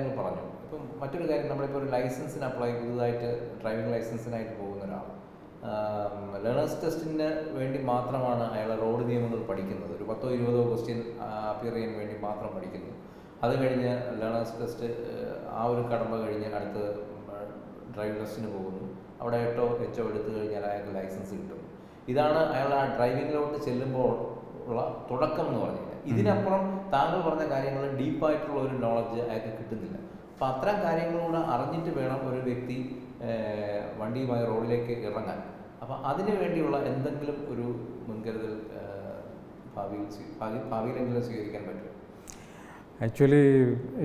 കാര്യങ്ങൾ പറഞ്ഞു. ഇപ്പം മറ്റൊരു കാര്യം നമ്മളിപ്പോൾ ഒരു ലൈസൻസിന് അപ്ലൈ പുതുതായിട്ട് ഡ്രൈവിംഗ് ലൈസൻസിനായിട്ട് പോകുന്ന ഒരാൾ. ലേണേഴ്സ് ടെസ്റ്റിന് വേണ്ടി മാത്രമാണ് അയാൾ റോഡ് നിയമങ്ങൾ പഠിക്കുന്നത്. ഒരു പത്തോ ഇരുപതോ ക്വസ്റ്റ്യൻ അപ്പിയർ ചെയ്യാൻ വേണ്ടി മാത്രം പഠിക്കുന്നു. അത് കഴിഞ്ഞ് ലേണേഴ്സ് ടെസ്റ്റ് ആ ഒരു കടമ്പ കഴിഞ്ഞ് അടുത്ത് ഡ്രൈവിംഗ് ടെസ്റ്റിന് പോകുന്നു. അവിടെ എട്ടോ എച്ചോ എടുത്തു കഴിഞ്ഞാൽ അയാൾക്ക് ലൈസൻസ് കിട്ടും. ഇതാണ് അയാൾ ആ ഡ്രൈവിങ്ങിലോട്ട് ചെല്ലുമ്പോൾ ഉള്ള തുടക്കം എന്ന് പറഞ്ഞാൽ ഇതിനപ്പുറം താങ്കൾ പറഞ്ഞ കാര്യങ്ങൾ ഡീപ്പായിട്ടുള്ള ഒരു നോളജ് അയാൾക്ക് കിട്ടുന്നില്ല. അപ്പം അത്തരം കാര്യങ്ങളൂടെ അറിഞ്ഞിട്ട് വേണം ഒരു വ്യക്തി വണ്ടിയുമായി റോഡിലേക്ക് ഇറങ്ങാൻ. അപ്പം അതിനു വേണ്ടിയുള്ള എന്തെങ്കിലും ഒരു മുൻകരുതൽ ഭാവിയിൽ ഭാവിയിലെങ്കിലും സ്വീകരിക്കാൻ പറ്റും ആക്ച്വലി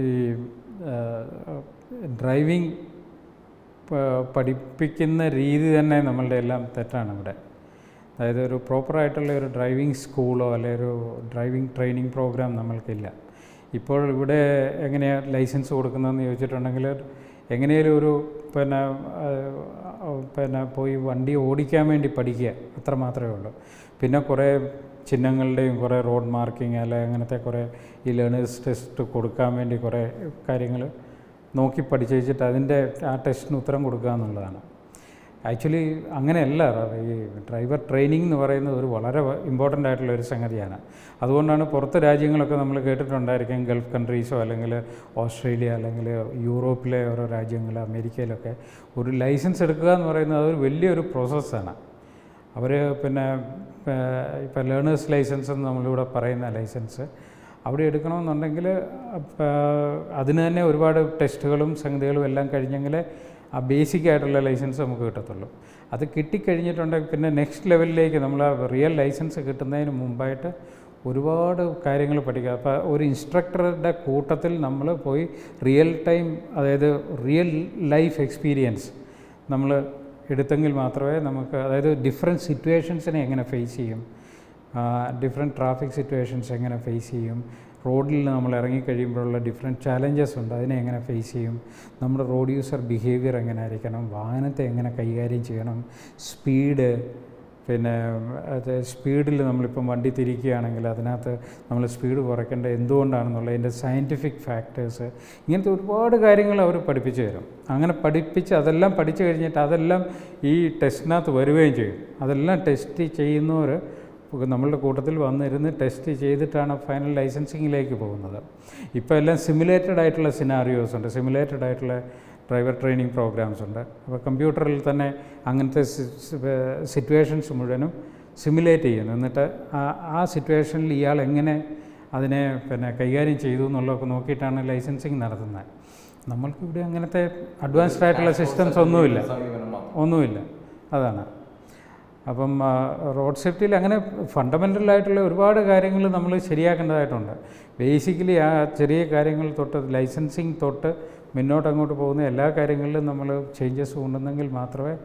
ഈ ഡ്രൈവിംഗ് പഠിപ്പിക്കുന്ന രീതി തന്നെ നമ്മളുടെ എല്ലാം തെറ്റാണ് ഇവിടെ. അതായത് ഒരു പ്രോപ്പറായിട്ടുള്ള ഒരു ഡ്രൈവിംഗ് സ്കൂളോ അല്ലെങ്കിൽ ഒരു ഡ്രൈവിംഗ് ട്രെയിനിങ് പ്രോഗ്രാം നമ്മൾക്കില്ല. ഇപ്പോൾ ഇവിടെ എങ്ങനെയാണ് ലൈസൻസ് കൊടുക്കുന്നതെന്ന് ചോദിച്ചിട്ടുണ്ടെങ്കിൽ എങ്ങനെയും ഒരു പിന്നെ പിന്നെ പോയി വണ്ടി ഓടിക്കാൻ വേണ്ടി പഠിക്കുക അത്ര മാത്രമേ ഉള്ളൂ. പിന്നെ കുറേ ചിഹ്നങ്ങളുടെയും കുറേ റോഡ് മാർക്കിംഗ് അല്ലെ അങ്ങനത്തെ കുറേ ഈ ലേണേഴ്സ് ടെസ്റ്റ് കൊടുക്കാൻ വേണ്ടി കുറേ കാര്യങ്ങൾ നോക്കി പഠിച്ചു വെച്ചിട്ട് അതിന്റെ ആ ടെസ്റ്റിന് ഉത്തരം കൊടുക്കുക എന്നുള്ളതാണ്. ആക്ച്വലി അങ്ങനെയല്ല ഈ ഡ്രൈവർ ട്രെയിനിങ് എന്ന് പറയുന്നത് ഒരു വളരെ ഇമ്പോർട്ടന്റ് ആയിട്ടുള്ള ഒരു സംഗതിയാണ്. അതുകൊണ്ടാണ് പുറത്തെ രാജ്യങ്ങളൊക്കെ നമ്മൾ കേട്ടിട്ടുണ്ടായിരിക്കും ഗൾഫ് കൺട്രീസോ അല്ലെങ്കിൽ ഓസ്ട്രേലിയ അല്ലെങ്കിൽ യൂറോപ്പിലെ ഓരോ രാജ്യങ്ങൾ അമേരിക്കയിലൊക്കെ ഒരു ലൈസൻസ് എടുക്കുക എന്ന് പറയുന്നത് അതൊരു വലിയൊരു പ്രോസസ്സാണ് അവർ പിന്നെ ഇപ്പോൾ ലേണേഴ്സ് ലൈസൻസ് എന്ന് നമ്മളിവിടെ പറയുന്ന ലൈസൻസ് അവിടെ എടുക്കണമെന്നുണ്ടെങ്കിൽ അതിന് തന്നെ ഒരുപാട് ടെസ്റ്റുകളും സംഗതികളും എല്ലാം കഴിഞ്ഞെങ്കിൽ ആ ബേസിക് ആയിട്ടുള്ള ലൈസൻസ് നമുക്ക് കിട്ടത്തുള്ളൂ. അത് കിട്ടിക്കഴിഞ്ഞിട്ടുണ്ടെങ്കിൽ പിന്നെ നെക്സ്റ്റ് ലെവലിലേക്ക് നമ്മൾ ആ റിയൽ ലൈസൻസ് കിട്ടുന്നതിന് മുമ്പായിട്ട് ഒരുപാട് കാര്യങ്ങൾ പഠിക്കുക. അപ്പോൾ ഒരു ഇൻസ്ട്രക്ടറുടെ കൂട്ടത്തിൽ നമ്മൾ പോയി റിയൽ ടൈം അതായത് റിയൽ ലൈഫ് എക്സ്പീരിയൻസ് നമ്മൾ എടുത്തെങ്കിൽ മാത്രമേ നമുക്ക് അതായത് ഡിഫറെന്റ് സിറ്റുവേഷൻസിനെ എങ്ങനെ ഫേസ് ചെയ്യും ഡിഫറെന്റ് ട്രാഫിക് സിറ്റുവേഷൻസ് എങ്ങനെ ഫേസ് ചെയ്യും റോഡിൽ നമ്മൾ ഇറങ്ങിക്കഴിയുമ്പോഴുള്ള ഡിഫറെന്റ് ചാലഞ്ചസ് ഉണ്ട്. അതിനെ എങ്ങനെ ഫേസ് ചെയ്യും? നമ്മുടെ റോഡ് യൂസർ ബിഹേവിയർ എങ്ങനെ ആയിരിക്കണം? വാഹനത്തെ എങ്ങനെ കൈകാര്യം ചെയ്യണം? സ്പീഡ് പിന്നെ അത് സ്പീഡിൽ നമ്മളിപ്പം വണ്ടി തിരിക്കുകയാണെങ്കിൽ അതിനകത്ത് നമ്മൾ സ്പീഡ് കുറയ്ക്കേണ്ടത് എന്തുകൊണ്ടാണെന്നുള്ളതിന്റെ സയന്റിഫിക് ഫാക്ടേഴ്സ് ഇങ്ങനത്തെ ഒരുപാട് കാര്യങ്ങൾ അവർ പഠിപ്പിച്ചു തരും. അങ്ങനെ പഠിപ്പിച്ച് അതെല്ലാം പഠിച്ചു കഴിഞ്ഞിട്ട് അതെല്ലാം ഈ ടെസ്റ്റിനകത്ത് വരികയും ചെയ്യും. അതെല്ലാം ടെസ്റ്റ് ചെയ്യുന്നവർ നമ്മളുടെ കൂട്ടത്തിൽ വന്നിരുന്ന് ടെസ്റ്റ് ചെയ്തിട്ടാണ് ഫൈനൽ ലൈസൻസിങ്ങിലേക്ക് പോകുന്നത്. ഇപ്പോൾ എല്ലാം സിമുലേറ്റഡ് ആയിട്ടുള്ള സിനാറിയോസ് ഉണ്ട്. സിമുലേറ്റഡ് ആയിട്ടുള്ള ഡ്രൈവർ ട്രെയിനിങ് പ്രോഗ്രാംസ് ഉണ്ട്. അപ്പോൾ കമ്പ്യൂട്ടറിൽ തന്നെ അങ്ങനത്തെ സിറ്റുവേഷൻസ് മുഴുവനും സിമുലേറ്റ് ചെയ്യുന്നു. എന്നിട്ട് ആ ആ സിറ്റുവേഷനിൽ ഇയാൾ എങ്ങനെ അതിനെ പിന്നെ കൈകാര്യം ചെയ്തു എന്നുള്ളതൊക്കെ നോക്കിയിട്ടാണ് ലൈസൻസിങ് നടത്തുന്നത്. നമ്മൾക്കിവിടെ അങ്ങനത്തെ അഡ്വാൻസ്ഡ് ആയിട്ടുള്ള സിസ്റ്റംസ് ഒന്നുമില്ല. ഒന്നുമില്ല. അതാണ്. അപ്പം റോഡ് സേഫ്റ്റിയിൽ അങ്ങനെ ഫണ്ടമെന്റലായിട്ടുള്ള ഒരുപാട് കാര്യങ്ങൾ നമ്മൾ ശരിയാക്കേണ്ടതായിട്ടുണ്ട്. ബേസിക്കലി ആ ചെറിയ കാര്യങ്ങൾ തൊട്ട് ലൈസൻസിങ് തൊട്ട് മുന്നോട്ട് അങ്ങോട്ട് പോകുന്ന എല്ലാ കാര്യങ്ങളിലും നമ്മൾ ചേഞ്ചസ് കൊണ്ടുവന്നെങ്കിൽ മാത്രമേ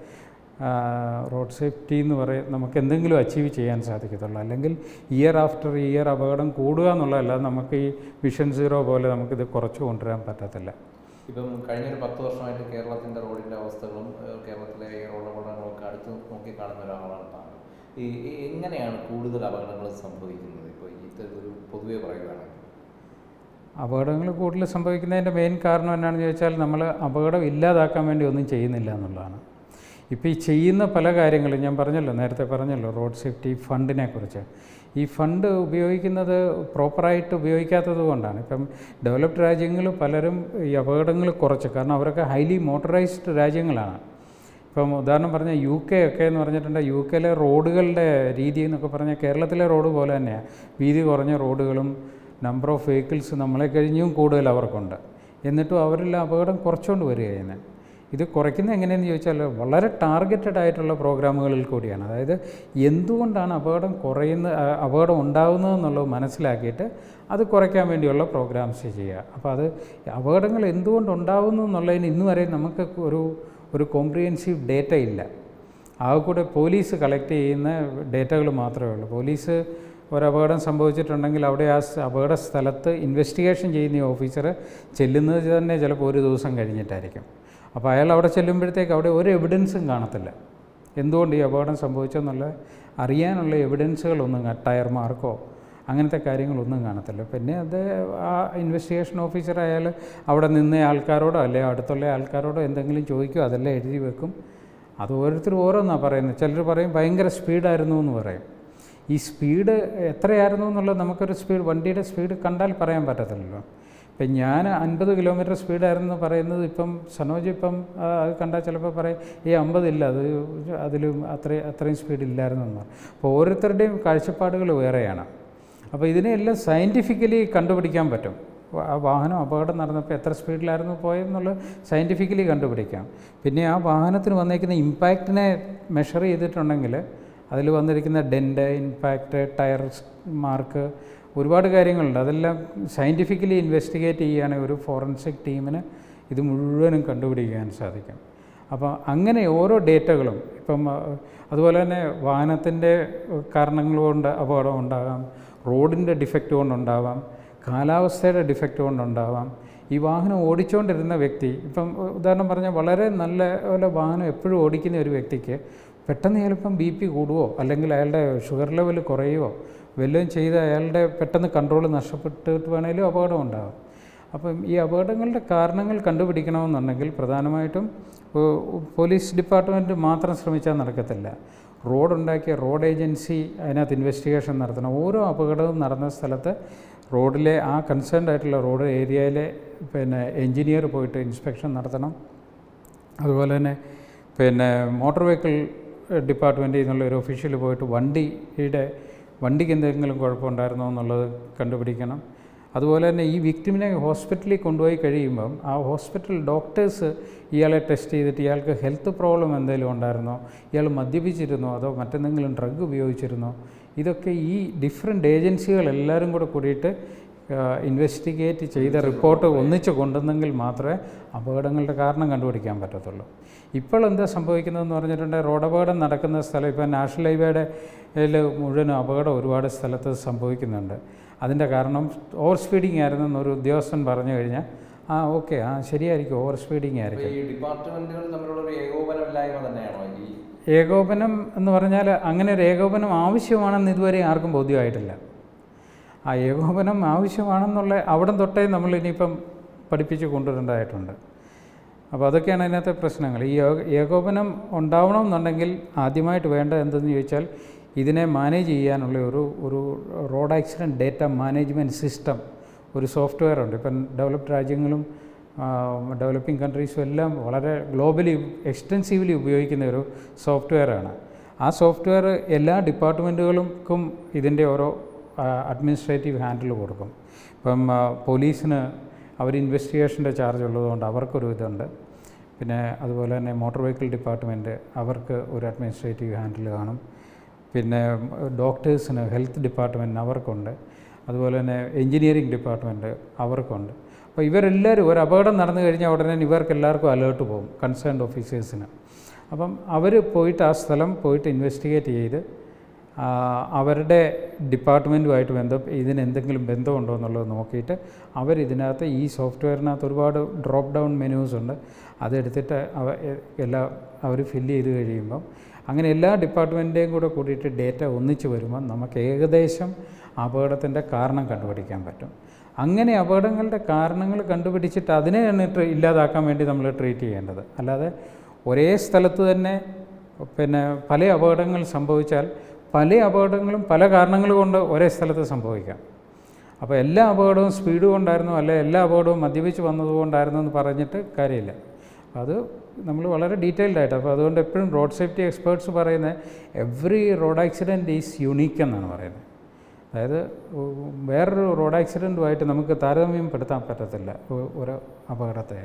റോഡ് സേഫ്റ്റി എന്ന് പറയും നമുക്ക് എന്തെങ്കിലും അച്ചീവ് ചെയ്യാൻ സാധിക്കത്തുള്ളൂ. അല്ലെങ്കിൽ ഇയർ ആഫ്റ്റർ ഇയർ അപകടം കൂടുക എന്നുള്ളതല്ല നമുക്ക് ഈ വിഷൻ സീറോ പോലെ നമുക്കിത് കുറച്ച് കൊണ്ടുവരാൻ പറ്റത്തില്ല. ഇപ്പം കഴിഞ്ഞൊരു പത്ത് വർഷമായിട്ട് കേരളത്തിന്റെ റോഡിന്റെ അവസ്ഥകളും കേരളത്തിലെ ഈ റോഡ് അപകടങ്ങളും ഒക്കെ അടുത്ത് നോക്കി കാണുന്ന ഒരാളാണ് താങ്കൾ. ഈ എങ്ങനെയാണ് കൂടുതൽ അപകടങ്ങൾ സംഭവിക്കുന്നത്? ഇപ്പോൾ ഇത്തരത്തിലൊരു പൊതുവെ പറയുകയാണെങ്കിൽ അപകടങ്ങൾ കൂടുതൽ സംഭവിക്കുന്നതിന്റെ മെയിൻ കാരണം എന്നാണെന്ന് ചോദിച്ചാൽ നമ്മൾ അപകടം ഇല്ലാതാക്കാൻ വേണ്ടി ഒന്നും ചെയ്യുന്നില്ല എന്നുള്ളതാണ്. ഇപ്പോൾ ഈ ചെയ്യുന്ന പല കാര്യങ്ങളും ഞാൻ പറഞ്ഞല്ലോ നേരത്തെ പറഞ്ഞല്ലോ റോഡ് സേഫ്റ്റി ഫണ്ടിനെ കുറിച്ച്. ഈ ഫണ്ട് ഉപയോഗിക്കുന്നത് പ്രോപ്പറായിട്ട് ഉപയോഗിക്കാത്തത് കൊണ്ടാണ്. ഇപ്പം ഡെവലപ്ഡ് രാജ്യങ്ങൾ പലരും ഈ അപകടങ്ങൾ കുറച്ച് കാരണം അവരൊക്കെ ഹൈലി മോട്ടറൈസ്ഡ് രാജ്യങ്ങളാണ്. ഇപ്പം ഉദാഹരണം പറഞ്ഞാൽ യു കെ ഒക്കെ എന്ന് പറഞ്ഞിട്ടുണ്ട് യു കെയിലെ റോഡുകളുടെ രീതി എന്നൊക്കെ പറഞ്ഞാൽ കേരളത്തിലെ റോഡ് പോലെ തന്നെയാണ്. വീതി കുറഞ്ഞ റോഡുകളും നമ്പർ ഓഫ് വെഹിക്കിൾസ് നമ്മളെ കഴിഞ്ഞും കൂടുതൽ അവർക്കുണ്ട്. എന്നിട്ടും അവരെല്ലാം അപകടം കുറച്ചുകൊണ്ട് വരികയാണ്. ഇത് കുറയ്ക്കുന്നത് എങ്ങനെയെന്ന് ചോദിച്ചാൽ വളരെ ടാർഗറ്റഡ് ആയിട്ടുള്ള പ്രോഗ്രാമുകളിൽ കൂടിയാണ്. അതായത് എന്തുകൊണ്ടാണ് അപകടം കുറയുന്ന അപകടം ഉണ്ടാകുന്നതെന്നുള്ളത് മനസ്സിലാക്കിയിട്ട് അത് കുറയ്ക്കാൻ വേണ്ടിയുള്ള പ്രോഗ്രാംസ് ചെയ്യുക. അപ്പോൾ അത് അപകടങ്ങൾ എന്തുകൊണ്ട് ഉണ്ടാകുന്നു എന്നുള്ളതിന് ഇന്ന് വരെ നമുക്ക് ഒരു ഒരു കോംപ്രിഹെൻസീവ് ഡേറ്റ ഇല്ല. ആകെ കൂടെ പോലീസ് കളക്ട് ചെയ്യുന്ന ഡേറ്റകൾ മാത്രമേ ഉള്ളൂ. പോലീസ് ഒരു അപകടം സംഭവിച്ചിട്ടുണ്ടെങ്കിൽ അവിടെ ആ അപകട സ്ഥലത്ത് ഇൻവെസ്റ്റിഗേഷൻ ചെയ്യുന്ന ഓഫീസർ ചെല്ലുന്നത് തന്നെ ചിലപ്പോൾ ഒരു ദിവസം കഴിഞ്ഞിട്ടായിരിക്കും. അപ്പോൾ അയാൾ അവിടെ ചെല്ലുമ്പോഴത്തേക്ക് അവിടെ ഒരു എവിഡൻസും കാണത്തില്ല. എന്തുകൊണ്ട് ഈ അപകടം സംഭവിച്ചെന്നുള്ള അറിയാനുള്ള എവിഡൻസുകളൊന്നും ടയർമാർക്കോ അങ്ങനത്തെ കാര്യങ്ങളൊന്നും കാണത്തില്ല. പിന്നെ അത് ആ ഇൻവെസ്റ്റിഗേഷൻ ഓഫീസർ അയാൾ അവിടെ നിന്ന ആൾക്കാരോടോ അല്ലെ അടുത്തുള്ള ആൾക്കാരോടോ എന്തെങ്കിലും ചോദിക്കും അതെല്ലാം എഴുതി വെക്കും. അത് ഓരോരുത്തർ ഓരോന്നാണ് പറയുന്നത്. ചിലർ പറയും ഭയങ്കര സ്പീഡായിരുന്നു എന്ന് പറയും. ഈ സ്പീഡ് എത്രയായിരുന്നു എന്നുള്ളത് നമുക്കൊരു സ്പീഡ് വണ്ടിയുടെ സ്പീഡ് കണ്ടാൽ പറയാൻ പറ്റത്തില്ലല്ലോ. ഇപ്പം ഞാൻ അൻപത് കിലോമീറ്റർ സ്പീഡായിരുന്നു പറയുന്നത്. ഇപ്പം സനോജ് ഇപ്പം അത് കണ്ടാൽ ചിലപ്പോൾ പറയും ഈ അമ്പതില്ല അത് അതിലും അത്രയും അത്രയും സ്പീഡ് ഇല്ലായിരുന്നു എന്ന് പറയും. അപ്പോൾ ഓരോരുത്തരുടെയും കാഴ്ചപ്പാടുകൾ വേറെയാണ്. അപ്പോൾ ഇതിനെല്ലാം സയന്റിഫിക്കലി കണ്ടുപിടിക്കാൻ പറ്റും. ആ വാഹനം അപകടം നടന്നപ്പോൾ എത്ര സ്പീഡിലായിരുന്നു പോയെന്നുള്ളത് സയന്റിഫിക്കലി കണ്ടുപിടിക്കാം. പിന്നെ ആ വാഹനത്തിന് വന്നിരിക്കുന്ന ഇമ്പാക്റ്റിനെ മെഷർ ചെയ്തിട്ടുണ്ടെങ്കിൽ അതിൽ വന്നിരിക്കുന്ന ഡെന്റ് ഇമ്പാക്റ്റ് ടയർ മാർക്ക് ഒരുപാട് കാര്യങ്ങളുണ്ട്. അതെല്ലാം സയന്റിഫിക്കലി ഇൻവെസ്റ്റിഗേറ്റ് ചെയ്യുകയാണെങ്കിൽ ഒരു ഫോറൻസിക് ടീമിന് ഇത് മുഴുവനും കണ്ടുപിടിക്കാൻ സാധിക്കും. അപ്പോൾ അങ്ങനെ ഓരോ ഡേറ്റകളും ഇപ്പം അതുപോലെ തന്നെ വാഹനത്തിന്റെ കാരണങ്ങൾ കൊണ്ട് അപകടം ഉണ്ടാകാം റോഡിന്റെ ഡിഫക്റ്റ് കൊണ്ടുണ്ടാവാം കാലാവസ്ഥയുടെ ഡിഫക്റ്റ് കൊണ്ടുണ്ടാവാം ഈ വാഹനം ഓടിച്ചുകൊണ്ടിരുന്ന വ്യക്തി ഇപ്പം ഉദാഹരണം പറഞ്ഞാൽ വളരെ നല്ല പോലെ വാഹനം എപ്പോഴും ഓടിക്കുന്ന ഒരു വ്യക്തിക്ക് പെട്ടെന്ന് ചിലപ്പം ബി പി കൂടുവോ? അല്ലെങ്കിൽ അയാളുടെ ഷുഗർ ലെവൽ കുറയുവോ? വല്ലതും ചെയ്ത് അയാളുടെ പെട്ടെന്ന് കൺട്രോൾ നഷ്ടപ്പെട്ടിട്ട് വേണേലും അപകടം ഉണ്ടാകും അപ്പം ഈ അപകടങ്ങളുടെ കാരണങ്ങൾ കണ്ടുപിടിക്കണമെന്നുണ്ടെങ്കിൽ പ്രധാനമായിട്ടും പോലീസ് ഡിപ്പാർട്ട്മെന്റ് മാത്രം ശ്രമിച്ചാൽ നടക്കത്തില്ല. റോഡുണ്ടാക്കിയ റോഡ് ഏജൻസി അതിനകത്ത് ഇൻവെസ്റ്റിഗേഷൻ നടത്തണം. ഓരോ അപകടവും നടന്ന സ്ഥലത്ത് റോഡിലെ ആ കൺസേൺഡ് ആയിട്ടുള്ള റോഡ് ഏരിയയിലെ പിന്നെ എൻജിനീയർ പോയിട്ട് ഇൻസ്പെക്ഷൻ നടത്തണം. അതുപോലെ തന്നെ പിന്നെ മോട്ടോർ വെഹിക്കിൾ ഡിപ്പാർട്ട്മെന്റിൽ നിന്നുള്ള ഒരു ഒഫീഷ്യൽ പോയിട്ട് വണ്ടിയുടെ വണ്ടിക്ക് എന്തെങ്കിലും കുഴപ്പമുണ്ടായിരുന്നോ എന്നുള്ളത് കണ്ടുപിടിക്കണം. അതുപോലെ തന്നെ ഈ വിക്ടിമിനെ ഹോസ്പിറ്റലിൽ കൊണ്ടുപോയി കഴിയുമ്പം ആ ഹോസ്പിറ്റൽ ഡോക്ടേഴ്സ് ഇയാളെ ടെസ്റ്റ് ചെയ്തിട്ട് ഇയാൾക്ക് ഹെൽത്ത് പ്രോബ്ലം എന്തെങ്കിലും ഉണ്ടായിരുന്നോ? ഇയാൾ മദ്യപിച്ചിരുന്നോ? അതോ മറ്റെന്തെങ്കിലും ഡ്രഗ് ഉപയോഗിച്ചിരുന്നോ? ഇതൊക്കെ ഈ ഡിഫറെന്റ് ഏജൻസികൾ എല്ലാവരും കൂടെ കൂടിയിട്ട് ഇൻവെസ്റ്റിഗേറ്റ് ചെയ്ത റിപ്പോർട്ട് ഒന്നിച്ച് കൊണ്ടുവന്നെങ്കിൽ മാത്രമേ അപകടങ്ങളുടെ കാരണം കണ്ടുപിടിക്കാൻ പറ്റത്തുള്ളൂ. ഇപ്പോൾ എന്താ സംഭവിക്കുന്നതെന്ന് പറഞ്ഞിട്ടുണ്ടെങ്കിൽ റോഡ് അപകടം നടക്കുന്ന സ്ഥലം ഇപ്പോൾ നാഷണൽ ഹൈവേയുടെ മുഴുവൻ അപകടം ഒരുപാട് സ്ഥലത്ത് സംഭവിക്കുന്നുണ്ട്. അതിന്റെ കാരണം ഓവർ സ്പീഡിംഗ് ആയിരുന്നു എന്നൊരു ഉദ്യോഗസ്ഥൻ പറഞ്ഞു കഴിഞ്ഞാൽ ആ ഓക്കെ ആ ശരിയായിരിക്കും ഓവർ സ്പീഡിങ് ആയിരിക്കും. ഈ ഡിപ്പാർട്ട്മെന്റുകൾ തമ്മിലുള്ള ഒരു ഏകോപനമില്ലായ്മ തന്നെയാണോ ഈ? ഏകോപനം എന്ന് പറഞ്ഞാൽ അങ്ങനെ ഒരു ഏകോപനം ആവശ്യമാണെന്ന് ഇതുവരെ ആർക്കും ബോധ്യമായിട്ടില്ല. ആ ഏകോപനം ആവശ്യമാണെന്നുള്ള അവിടം തൊട്ടേ നമ്മൾ ഇനിയിപ്പം പഠിപ്പിച്ച് കൊണ്ടുവരേണ്ടതായിട്ടുണ്ട്. അപ്പോൾ അതൊക്കെയാണ് അതിനകത്തെ പ്രശ്നങ്ങൾ. ഈ ഏകോപനം ഏകോപനം ഉണ്ടാവണമെന്നുണ്ടെങ്കിൽ ആദ്യമായിട്ട് വേണ്ട എന്തെന്ന് ചോദിച്ചാൽ ഇതിനെ മാനേജ് ചെയ്യാനുള്ള ഒരു ഒരു road accident data management system ഒരു സോഫ്റ്റ്വെയർ ഉണ്ട്. ഇപ്പം ഡെവലപ്ഡ് രാജ്യങ്ങളും ഡെവലപ്പിംഗ് കൺട്രീസും എല്ലാം വളരെ ഗ്ലോബലി എക്സ്റ്റെൻസീവ്ലി ഉപയോഗിക്കുന്ന ഒരു സോഫ്റ്റ്വെയറാണ് ആ സോഫ്റ്റ്വെയർ എല്ലാ ഡിപ്പാർട്ട്മെന്റുകൾക്കും ഇതിന്റെ ഓരോ അഡ്മിനിസ്ട്രേറ്റീവ് ഹാൻഡിൽ കൊടുക്കും. ഇപ്പം പോലീസിന് അവർ ഇൻവെസ്റ്റിഗേഷന്റെ ചാർജ് ഉള്ളതുകൊണ്ട് അവർക്കൊരു ഇതുണ്ട്. പിന്നെ അതുപോലെ തന്നെ മോട്ടോർ വെഹിക്കിൾ ഡിപ്പാർട്ട്മെന്റ് അവർക്ക് ഒരു അഡ്മിനിസ്ട്രേറ്റീവ് ഹാൻഡിൽ കാണും. പിന്നെ ഡോക്ടേഴ്സിന് ഹെൽത്ത് ഡിപ്പാർട്ട്മെന്റിന് അവർക്കുണ്ട്. അതുപോലെ തന്നെ എഞ്ചിനീയറിംഗ് ഡിപ്പാർട്ട്മെന്റ് അവർക്കുണ്ട്. അപ്പോൾ ഇവരെല്ലാവരും ഒരു അപകടം നടന്നു കഴിഞ്ഞാൽ ഉടനെ ഇവർക്ക് എല്ലാവർക്കും അലേർട്ട് പോകും കൺസേൺഡ് ഓഫീസേഴ്സിന് അപ്പം അവർ പോയിട്ട് ആ സ്ഥലം പോയിട്ട് ഇൻവെസ്റ്റിഗേറ്റ് ചെയ്ത് അവരുടെ ഡിപ്പാർട്ട്മെന്റുമായിട്ട് ബന്ധം ഇതിന് എന്തെങ്കിലും ബന്ധമുണ്ടോ എന്നുള്ളത് നോക്കിയിട്ട് അവരിതിനകത്ത് ഈ സോഫ്റ്റ്വെയറിനകത്ത് ഒരുപാട് ഡ്രോപ്പ് ഡൗൺ മെനൂസ് ഉണ്ട്. അതെടുത്തിട്ട് അവ എല്ലാ അവർ ഫില്ല് ചെയ്ത് കഴിയുമ്പം അങ്ങനെ എല്ലാ ഡിപ്പാർട്ട്മെന്റിന്റെയും കൂടെ കൂടിയിട്ട് ഡേറ്റ ഒന്നിച്ച് വരുമ്പോൾ നമുക്ക് ഏകദേശം അപകടത്തിന്റെ കാരണം കണ്ടുപിടിക്കാൻ പറ്റും. അങ്ങനെ അപകടങ്ങളുടെ കാരണങ്ങൾ കണ്ടുപിടിച്ചിട്ട് അതിനെ ഇല്ലാതാക്കാൻ വേണ്ടി നമ്മൾ ട്രീറ്റ് ചെയ്യേണ്ടത്. അല്ലാതെ ഒരേ സ്ഥലത്ത് തന്നെ പിന്നെ പല അപകടങ്ങൾ സംഭവിച്ചാൽ പല അപകടങ്ങളും പല കാരണങ്ങൾ കൊണ്ട് ഒരേ സ്ഥലത്ത് സംഭവിക്കാം. അപ്പോൾ എല്ലാ അപകടവും സ്പീഡ് കൊണ്ടായിരുന്നു അല്ലെ എല്ലാ അപകടവും മദ്യപിച്ച് വന്നതുകൊണ്ടായിരുന്നു എന്ന് പറഞ്ഞിട്ട് കാര്യമില്ല. അത് നമ്മൾ വളരെ ഡീറ്റെയിൽഡ് ആയിട്ട് അപ്പോൾ അതുകൊണ്ട് എപ്പോഴും റോഡ് സേഫ്റ്റി എക്സ്പേർട്സ് പറയുന്നത് every road accident is unique എന്നാണ് പറയുന്നത്. അതായത് വേറൊരു റോഡ് ആക്സിഡന്റുമായിട്ട് നമുക്ക് താരതമ്യം പെടുത്താൻ പറ്റത്തില്ല ഒരു അപകടത്തെ.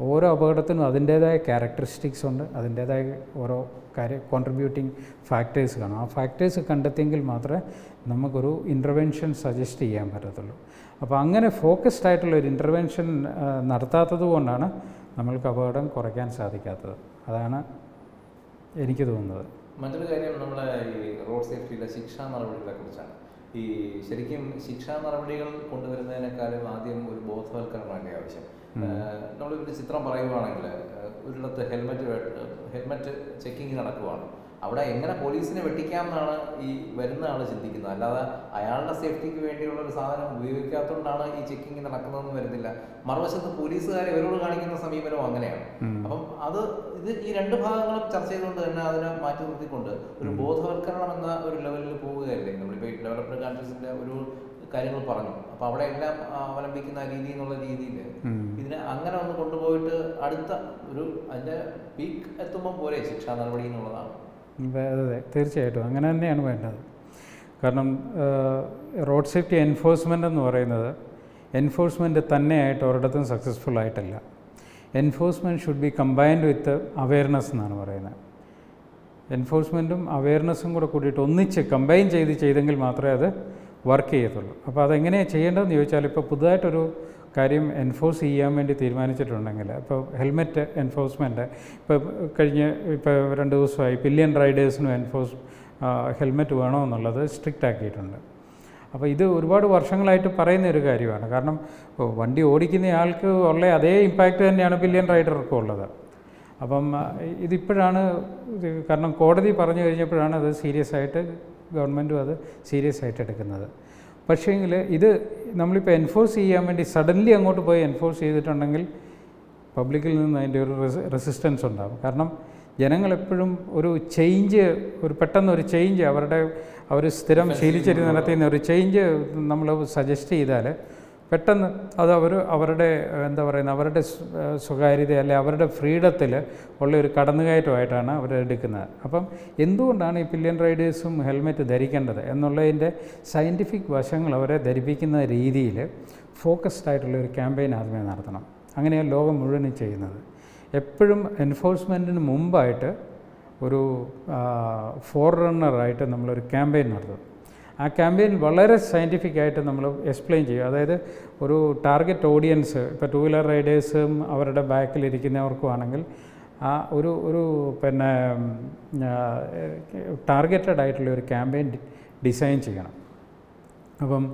ഓരോ അപകടത്തിനും അതിന്റേതായ ക്യാരക്ടറിസ്റ്റിക്സ് ഉണ്ട് അതിന്റേതായ ഓരോ കാര്യ കോൺട്രിബ്യൂട്ടിങ് ഫാക്ടേഴ്സ് കാണും. ആ ഫാക്ടേഴ്സ് കണ്ടെത്തിയെങ്കിൽ മാത്രമേ നമുക്കൊരു ഇന്റർവെൻഷൻ സജസ്റ്റ് ചെയ്യാൻ പറ്റത്തുള്ളൂ. അപ്പോൾ അങ്ങനെ ഫോക്കസ്ഡ് ആയിട്ടുള്ള ഒരു ഇന്റർവെൻഷൻ നടത്താത്തത് കൊണ്ടാണ് നമ്മൾക്ക് അപകടം കുറയ്ക്കാൻ സാധിക്കാത്തത്. അതാണ് എനിക്ക് തോന്നുന്നത്. മറ്റൊരു കാര്യം നമ്മളെ ഈ റോഡ് സേഫ്റ്റിയിലെ ശിക്ഷാ നടപടികളെ കുറിച്ചാണ്. ഈ ശരിക്കും ശിക്ഷാ നടപടികൾ കൊണ്ടുവരുന്നതിനേക്കാളും ആദ്യം ഒരു ബോധവൽക്കരണമല്ലേ ആവശ്യം നമ്മളൊരു ചിത്രം പറയുവാണെങ്കിൽ ഒരിടത്ത് ഹെൽമെറ്റ് ഹെൽമെറ്റ് ചെക്കിങ് നടക്കുവാണ്. അവിടെ എങ്ങനെ പോലീസിനെ വെട്ടിക്കാം എന്നാണ് ഈ വരുന്ന ആൾ ചിന്തിക്കുന്നത്. അല്ലാതെ അയാളുടെ സേഫ്റ്റിക്ക് വേണ്ടിയുള്ള ഒരു സാധനം ഉപയോഗിക്കാത്തതുകൊണ്ടാണ് ഈ ചെക്കിങ് നടക്കുന്നതെന്ന് വരുന്നില്ല. മറുവശത്ത് പോലീസുകാർ ഇവരോട് കാണിക്കുന്ന സമീപനവും അങ്ങനെയാണ്. അപ്പം അത് ഇത് ഈ രണ്ട് ഭാഗങ്ങളും ചർച്ച ചെയ്തുകൊണ്ട് തന്നെ അതിനെ മാറ്റി നിർത്തിക്കൊണ്ട് ഒരു ബോധവൽക്കരണം എന്ന ഒരു ലെവലിൽ പോവുകയല്ലേ? നമ്മളിപ്പോൾ ഡെവലപ്ഡ് കൺട്രീസിന്റെ ഒരു കാര്യങ്ങൾ പറഞ്ഞു. അപ്പൊ അവിടെ എല്ലാം അവലംബിക്കുന്ന രീതി എന്നുള്ള രീതിയിൽ ഒന്ന് കൊണ്ടുപോയിട്ട് അടുത്ത ഒരു അതിന്റെ പീക്ക് എത്തുമ്പോൾ പോലെ ശിക്ഷാ നടപടി എന്നുള്ളതാണ്. അതെ തീർച്ചയായിട്ടും. അങ്ങനെ തന്നെയാണ് വേണ്ടത്. കാരണം റോഡ് സേഫ്റ്റി എൻഫോഴ്സ്മെന്റ് എന്ന് പറയുന്നത് എൻഫോഴ്സ്മെന്റ് തന്നെയായിട്ട് ഒരിടത്തും സക്സസ്ഫുൾ ആയിട്ടല്ല. Enforcement should be combined with awareness എന്നാണ് പറയുന്നത്. എൻഫോഴ്സ്മെന്റും അവെയർനെസ്സും കൂടെ കൂടിയിട്ട് ഒന്നിച്ച് കമ്പൈൻ ചെയ്ത് ചെയ്തെങ്കിൽ മാത്രമേ അത് വർക്ക് ചെയ്യത്തുള്ളൂ. അപ്പോൾ അതെങ്ങനെയാണ് ചെയ്യേണ്ടതെന്ന് ചോദിച്ചാൽ ഇപ്പോൾ പുതുതായിട്ടൊരു കാര്യം എൻഫോഴ്സ് ചെയ്യാൻ വേണ്ടി തീരുമാനിച്ചിട്ടുണ്ടെങ്കിൽ ഇപ്പോൾ ഹെൽമെറ്റ് എൻഫോഴ്സ്മെന്റ് ഇപ്പോൾ കഴിഞ്ഞ ഇപ്പോൾ രണ്ട് ദിവസമായി പില്യൺ റൈഡേഴ്സിനും എൻഫോഴ്സ് ഹെൽമെറ്റ് വേണമെന്നുള്ളത് സ്ട്രിക്റ്റ് ആക്കിയിട്ടുണ്ട്. അപ്പോൾ ഇത് ഒരുപാട് വർഷങ്ങളായിട്ട് പറയുന്ന ഒരു കാര്യമാണ്. കാരണം വണ്ടി ഓടിക്കുന്ന ആൾക്ക് ഉള്ള അതേ ഇമ്പാക്റ്റ് തന്നെയാണ് പില്യൺ റൈഡർക്കും ഉള്ളത്. അപ്പം ഇതിപ്പോഴാണ് കാരണം കോടതി പറഞ്ഞു കഴിഞ്ഞപ്പോഴാണ് അത് സീരിയസ് ആയിട്ട് ഗവൺമെന്റും അത് സീരിയസ് ആയിട്ട് എടുക്കുന്നത്. പക്ഷേങ്കിൽ ഇത് നമ്മളിപ്പോൾ എൻഫോഴ്സ് ചെയ്യാൻ വേണ്ടി സഡൻലി അങ്ങോട്ട് പോയി എൻഫോഴ്സ് ചെയ്തിട്ടുണ്ടെങ്കിൽ പബ്ലിക്കിൽ നിന്ന് അതിന്റെ ഒരു റെസിസ്റ്റൻസ് ഉണ്ടാകും കാരണം ജനങ്ങളെപ്പോഴും ഒരു ചേഞ്ച് ഒരു പെട്ടെന്ന് ഒരു ചേഞ്ച് അവരുടെ അവർ സ്ഥിരം ശീലിച്ചിരുന്ന് നിന്ന് ഒരു ചേഞ്ച് നമ്മൾ സജസ്റ്റ് ചെയ്താൽ പെട്ടെന്ന് അത് അവർ അവരുടെ എന്താ പറയുന്നത് അവരുടെ സ്വകാര്യത അല്ലെ അവരുടെ ഫ്രീഡത്തിൽ ഉള്ള ഒരു കടന്നുകയറ്റമായിട്ടാണ് അവർ എടുക്കുന്നത്. അപ്പം എന്തുകൊണ്ടാണ് ഈ പില്യൺ റൈഡേഴ്സും ഹെൽമെറ്റ് ധരിക്കേണ്ടത് എന്നുള്ളതിന്റെ സയന്റിഫിക് വശങ്ങൾ അവരെ ധരിപ്പിക്കുന്ന രീതിയിൽ ഫോക്കസ്ഡ് ആയിട്ടുള്ള ഒരു ക്യാമ്പയിൻ ആദ്യമേ നടത്തണം. അങ്ങനെയാണ് ലോകം മുഴുവനും ചെയ്യുന്നത്. എപ്പോഴും എൻഫോഴ്സ്മെന്റിന് മുമ്പായിട്ട് ഒരു ഫോർ റണ്ണറായിട്ട് നമ്മളൊരു ക്യാമ്പയിൻ നടത്തും. ആ ക്യാമ്പയിൻ വളരെ സയന്റിഫിക് ആയിട്ട് നമ്മൾ എക്സ്പ്ലെയിൻ ചെയ്യും. അതായത് ഒരു ടാർഗറ്റ് ഓഡിയൻസ് ഇപ്പോൾ ടൂ വീലർ റൈഡേഴ്സും അവരുടെ ബാക്കിലിരിക്കുന്നവർക്കും ആണെങ്കിൽ ആ ഒരു ഒരു പിന്നെ ടാർഗറ്റഡ് ആയിട്ടുള്ള ഒരു ക്യാമ്പയിൻ ഡിസൈൻ ചെയ്യണം. അപ്പം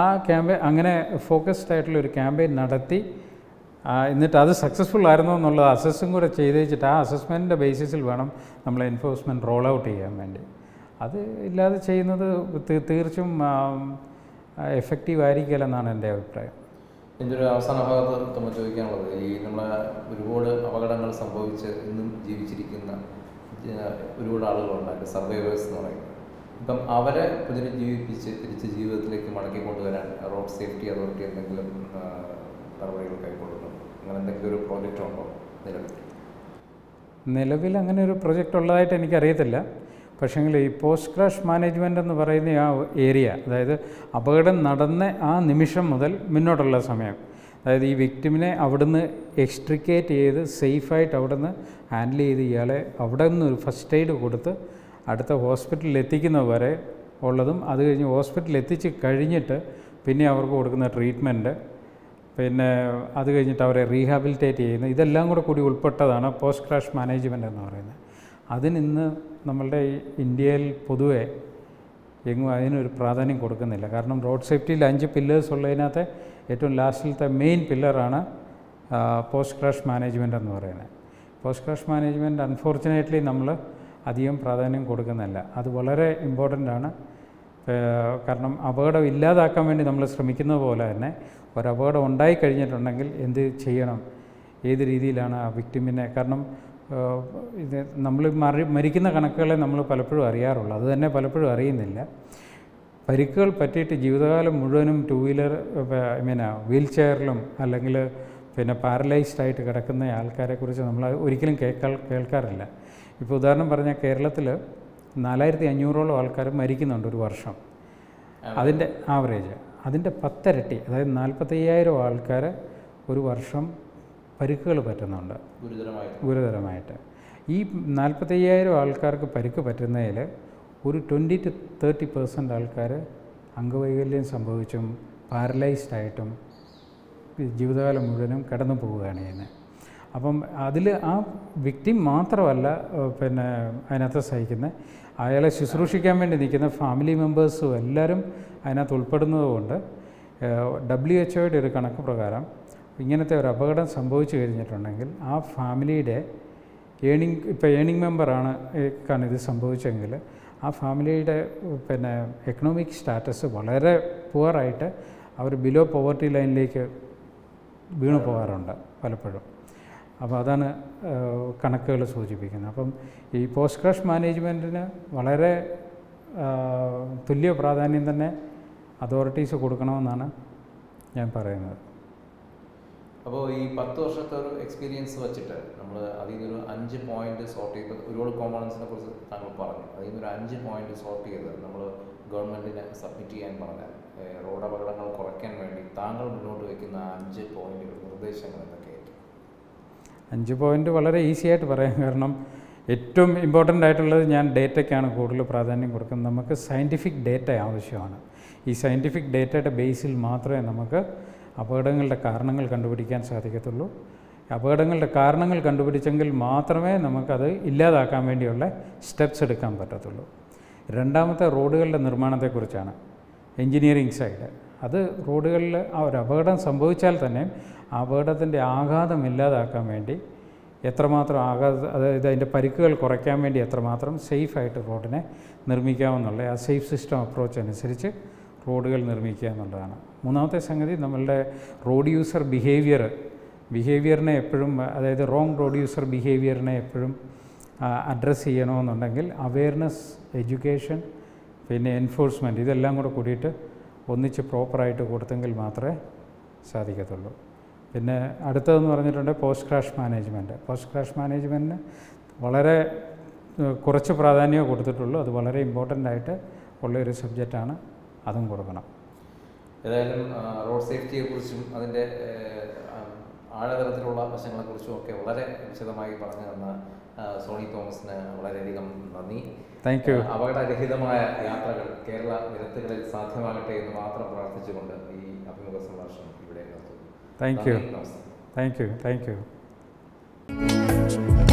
ആ ക്യാമ്പയിൻ അങ്ങനെ ഫോക്കസ്ഡ് ആയിട്ടുള്ള ഒരു ക്യാമ്പയിൻ നടത്തി എന്നിട്ട് അത് സക്സസ്ഫുൾ ആയിരുന്നോ എന്നുള്ളത് അസസ്സും കൂടെ ചെയ്ത് വെച്ചിട്ട് ആ അസസ്മെന്റിന്റെ ബേസിസിൽ വേണം നമ്മൾ എൻഫോഴ്സ്മെന്റ് റോൾ ഔട്ട് ചെയ്യാൻ വേണ്ടി. അത് ഇല്ലാതെ ചെയ്യുന്നത് തീർച്ചും എഫക്റ്റീവ് ആയിരിക്കില്ലെന്നാണ് എന്റെ അഭിപ്രായം. എന്റെ ഒരു അവസാന ഭാഗത്ത് നമ്മൾ ചോദിക്കാനുള്ളത് ഈ നമ്മളെ ഒരുപാട് അപകടങ്ങൾ സംഭവിച്ച് ഇന്നും ജീവിച്ചിരിക്കുന്ന ഒരുപാട് ആളുകളുണ്ട് സർവൈവേഴ്സ് എന്ന് പറയുന്നത് ഇപ്പം അവരെ പുനരുജ്ജീവിപ്പിച്ച് തിരിച്ച് ജീവിതത്തിലേക്ക് മടക്കി കൊണ്ടുവരാൻ റോഡ് സേഫ്റ്റി അതോറിറ്റി എന്തെങ്കിലും നടപടികൾ കൈക്കൊള്ളുന്നുണ്ടോ അങ്ങനെ എന്തെങ്കിലും ഒരു പ്രോജക്റ്റ് ഉണ്ടോ നിലവിൽ? നിലവിൽ അങ്ങനെ ഒരു പ്രൊജക്റ്റ് ഉള്ളതായിട്ട് എനിക്കറിയത്തില്ല. പക്ഷേങ്കിൽ ഈ പോസ്റ്റ് ക്രാഷ് മാനേജ്മെന്റ് എന്ന് പറയുന്ന ആ ഏരിയ അതായത് അപകടം നടന്ന ആ നിമിഷം മുതൽ മുന്നോട്ടുള്ള സമയം അതായത് ഈ വിക്ടിമിനെ അവിടുന്ന് എക്സ്ട്രിക്കേറ്റ് ചെയ്ത് സേഫായിട്ട് അവിടുന്ന് ഹാൻഡിൽ ചെയ്ത് ഇയാളെ അവിടെ നിന്ന് ഒരു ഫസ്റ്റ് എയ്ഡ് കൊടുത്ത് അടുത്ത ഹോസ്പിറ്റലിൽ എത്തിക്കുന്ന വരെ ഉള്ളതും അത് കഴിഞ്ഞ് ഹോസ്പിറ്റലിൽ എത്തിച്ച് കഴിഞ്ഞിട്ട് പിന്നെ അവർക്ക് കൊടുക്കുന്ന ട്രീറ്റ്മെന്റ് പിന്നെ അത് കഴിഞ്ഞിട്ട് അവരെ റീഹാബിലിറ്റേറ്റ് ചെയ്യുന്ന ഇതെല്ലാം കൂടെ കൂടി ഉൾപ്പെട്ടതാണ് പോസ്റ്റ് ക്രാഷ് മാനേജ്മെന്റ് എന്ന് പറയുന്നത്. അതിനിന്ന് നമ്മളുടെ ഈ ഇന്ത്യയിൽ പൊതുവെ എങ്ങും അതിനൊരു പ്രാധാന്യം കൊടുക്കുന്നില്ല. കാരണം റോഡ് സേഫ്റ്റിയിൽ അഞ്ച് പില്ലേഴ്സ് ഉള്ളതിനകത്ത് ഏറ്റവും ലാസ്റ്റിലത്തെ മെയിൻ പില്ലറാണ് പോസ്റ്റ് ക്രാഷ് മാനേജ്മെന്റ് എന്ന് പറയുന്നത്. പോസ്റ്റ് ക്രാഷ് മാനേജ്മെന്റ് അൺഫോർച്ചുനേറ്റ്ലി നമ്മൾ അധികം പ്രാധാന്യം കൊടുക്കുന്നില്ല. അത് വളരെ ഇമ്പോർട്ടന്റ് ആണ്. കാരണം അപകടം ഇല്ലാതാക്കാൻ വേണ്ടി നമ്മൾ ശ്രമിക്കുന്ന പോലെ തന്നെ ഒരു അപകടം ഉണ്ടായി കഴിഞ്ഞിട്ടുണ്ടെങ്കിൽ എന്ത് ചെയ്യണം? ഏത് രീതിയിലാണ് ആ വിക്ടിമിനെ കാരണം ഇത് നമ്മൾ മറി മരിക്കുന്ന കണക്കുകളെ നമ്മൾ പലപ്പോഴും അറിയാറുള്ളൂ. അത് തന്നെ പലപ്പോഴും അറിയുന്നില്ല. പരിക്കുകൾ പറ്റിയിട്ട് ജീവിതകാലം മുഴുവനും two wheeler I mean wheel ചെയറിലും അല്ലെങ്കിൽ പിന്നെ പാരലൈസ്ഡ് ആയിട്ട് കിടക്കുന്ന ആൾക്കാരെക്കുറിച്ച് നമ്മൾ ഒരിക്കലും കേൾക്കാ കേൾക്കാറില്ല. ഇപ്പോൾ ഉദാഹരണം പറഞ്ഞാൽ കേരളത്തിൽ നാലായിരത്തി അഞ്ഞൂറോളം ആൾക്കാർ മരിക്കുന്നുണ്ട് ഒരു വർഷം. അതിന്റെ ആവറേജ് അതിന്റെ പത്തിരട്ടി അതായത് നാൽപ്പത്തയ്യായിരം ആൾക്കാർ ഒരു വർഷം പരിക്കുകൾ പറ്റുന്നുണ്ട്. ഗുരുതരമായി ഗുരുതരമായിട്ട്. ഈ നാൽപ്പത്തയ്യായിരം ആൾക്കാർക്ക് പരിക്ക് പറ്റുന്നതിൽ ഒരു ട്വന്റി ടു തേർട്ടി പെർസെന്റ് ആൾക്കാർ അംഗവൈകല്യം സംഭവിച്ചും പാരലൈസ്ഡ് ആയിട്ടും ജീവിതകാലം മുഴുവനും കടന്നു പോവുകയാണ് ചെയ്യുന്നത്. അപ്പം അതിൽ ആ വിക്ടിം മാത്രമല്ല പിന്നെ അതിനകത്ത് സഹിക്കുന്നത്. അയാളെ ശുശ്രൂഷിക്കാൻ വേണ്ടി നിൽക്കുന്ന ഫാമിലി മെമ്പേഴ്സും എല്ലാവരും അതിനകത്ത് ഉൾപ്പെടുന്നതുകൊണ്ട് ഡബ്ല്യു എച്ച് ഒയുടെ ഒരു കണക്ക് പ്രകാരം ഇങ്ങനത്തെ ഒരു അപകടം സംഭവിച്ചു കഴിഞ്ഞിട്ടുണ്ടെങ്കിൽ ആ ഫാമിലിയുടെ ഏണിംഗ് ഇപ്പോൾ ഏണിംഗ് മെമ്പറാണ് ക്കാണ് ഇത് സംഭവിച്ചെങ്കിൽ ആ ഫാമിലിയുടെ പിന്നെ എക്കണോമിക് സ്റ്റാറ്റസ് വളരെ പുവറായിട്ട് അവർ ബിലോ പോവർട്ടി ലൈനിലേക്ക് വീണു പോകാറുണ്ട് പലപ്പോഴും. അപ്പോൾ അതാണ് കണക്കുകൾ സൂചിപ്പിക്കുന്നത്. അപ്പം ഈ പോസ്റ്റ് ക്രാഷ് മാനേജ്മെന്റിന് വളരെ തുല്യ പ്രാധാന്യം തന്നെ അതോറിറ്റീസ് കൊടുക്കണമെന്നാണ് ഞാൻ പറയുന്നത്. അപ്പോൾ ഈ പത്ത് വർഷത്തെ ഒരു എക്സ്പീരിയൻസ് വെച്ചിട്ട് നമ്മൾ അതിൽ നിന്നൊരു അഞ്ച് പോയിന്റ് സോർട്ട് ചെയ്ത് ഒരുപാട് കോമ്പണൻസിനെ കുറിച്ച് താങ്കൾ പറഞ്ഞു. അതിൽ നിന്നൊരു അഞ്ച് പോയിന്റ് സോർട്ട് ചെയ്ത് നമ്മൾ ഗവൺമെന്റിനെ സബ്മിറ്റ് ചെയ്യാൻ പറഞ്ഞാൽ റോഡ് അപകടങ്ങൾ കുറയ്ക്കാൻ വേണ്ടി താങ്കൾ മുന്നോട്ട് വയ്ക്കുന്ന അഞ്ച് പോയിന്റുകൾ നിർദ്ദേശങ്ങൾ എന്തൊക്കെയായിരിക്കും? അഞ്ച് പോയിന്റ് വളരെ ഈസി ആയിട്ട് പറയാം. കാരണം ഏറ്റവും ഇമ്പോർട്ടന്റ് ആയിട്ടുള്ളത് ഞാൻ ഡേറ്റയ്ക്കാണ് കൂടുതൽ പ്രാധാന്യം കൊടുക്കുന്നത്. നമുക്ക് സയന്റിഫിക് ഡേറ്റ ആവശ്യമാണ്. ഈ സയന്റിഫിക് ഡേറ്റയുടെ ബേസിൽ മാത്രമേ നമുക്ക് അപകടങ്ങളുടെ കാരണങ്ങൾ കണ്ടുപിടിക്കാൻ സാധിക്കത്തുള്ളൂ. അപകടങ്ങളുടെ കാരണങ്ങൾ കണ്ടുപിടിച്ചെങ്കിൽ മാത്രമേ നമുക്കത് ഇല്ലാതാക്കാൻ വേണ്ടിയുള്ള സ്റ്റെപ്സ് എടുക്കാൻ പറ്റത്തുള്ളൂ. രണ്ടാമത്തെ റോഡുകളുടെ നിർമ്മാണത്തെക്കുറിച്ചാണ്. Engineering side. അത് റോഡുകളിൽ ആ ഒരു അപകടം സംഭവിച്ചാൽ തന്നെ ആ അപകടത്തിന്റെ ആഘാതം ഇല്ലാതാക്കാൻ വേണ്ടി എത്രമാത്രം ആഘാത അതായത് അതിന്റെ പരിക്കുകൾ കുറയ്ക്കാൻ വേണ്ടി എത്രമാത്രം സേഫായിട്ട് റോഡിനെ നിർമ്മിക്കാമെന്നുള്ള ആ സേഫ് സിസ്റ്റം അപ്രോച്ച് അനുസരിച്ച് റോഡുകൾ നിർമ്മിക്കുക എന്നുള്ളതാണ്. മൂന്നാമത്തെ സംഗതി നമ്മളുടെ റോഡ് യൂസർ ബിഹേവിയർ ബിഹേവിയറിനെ എപ്പോഴും അതായത് റോങ് റോഡ് യൂസർ ബിഹേവിയറിനെ എപ്പോഴും അഡ്രസ്സ് ചെയ്യണമെന്നുണ്ടെങ്കിൽ അവെയർനെസ് എഡ്യൂക്കേഷൻ പിന്നെ എൻഫോഴ്സ്മെന്റ് ഇതെല്ലാം കൂടെ കൂടിയിട്ട് ഒന്നിച്ച് പ്രോപ്പറായിട്ട് കൊടുത്തെങ്കിൽ മാത്രമേ സാധിക്കത്തുള്ളൂ. പിന്നെ അടുത്തതെന്ന് പറഞ്ഞിട്ടുണ്ട് post crash management post crash മാനേജ്മെന്റിന് വളരെ കുറച്ച് പ്രാധാന്യമേ കൊടുത്തിട്ടുള്ളൂ. അത് വളരെ ഇമ്പോർട്ടന്റ് ആയിട്ട് ഉള്ളൊരു സബ്ജക്റ്റാണ് അതും കൊടുക്കണം. ഏതായാലും റോഡ് സേഫ്റ്റിയെ കുറിച്ചും അതിന്റെ ആഴതരത്തിലുള്ള വശങ്ങളെ ആഴതലത്തിലുള്ള വശങ്ങളെക്കുറിച്ചും ഒക്കെ വളരെ വിശദമായി പറഞ്ഞു തന്ന സോണി തോമസിന് വളരെയധികം നന്ദി. താങ്ക് യു അപകടരഹിതമായ യാത്രകൾ കേരള നിരത്തുകളിൽ സാധ്യമാകട്ടെ എന്ന് മാത്രം പ്രാർത്ഥിച്ചുകൊണ്ട് ഈ അഭിമുഖ സംഭാഷണം ഇവിടെ നിർത്തുന്നു. Thank you thank you thank you thank you